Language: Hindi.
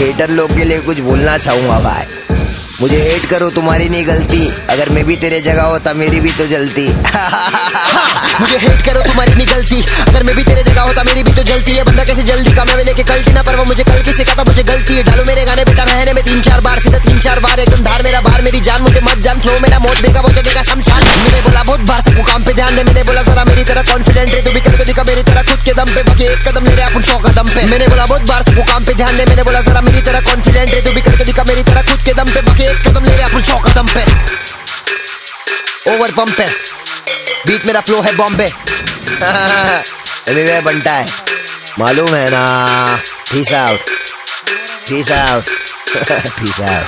हेटर लोग के लिए कुछ बोलना चाहूँगा, भाई। मुझे हेट करो, तुम्हारी नहीं गलती। अगर मैं भी तेरे जगह होता, मेरी भी तो जलती। मुझे हेट करो, तुम्हारी नहीं गलती। अगर मैं भी तेरे जगह होता, मेरी भी तो जलती है। बंदा कैसे जल्दी का मैं लेके कल्टी ना पर वो मुझे कल की सिखाता, मुझे गलती है। डालो मेरे गाने, बेटा रहने में तीन चार बार, सीधा तीन चार बार, एकदम धार मेरा बार, मेरी जान मुझे मत जान। फ्लो मेरा मोट देगा, वो शमशान। मैंने बोला, बहुत बार का मेरी तरह खुद के दम पे बाकी एक कदम ले रहे अपन सौ कदम पे। मैंने बोला, बहुत बार सबको काम पे ध्यान दे। मैंने बोला, जरा मेरी तरह कॉन्फिडेंट है तू भी करके दिखा, मेरी तरह खुद के दम पे बाकी एक कदम ले रहे अपन सौ कदम पे। ओवर पंप है। बीट मेरा फ्लो है बॉम्बे अभी बनता है। मालूम है ना? Peace out peace out peace out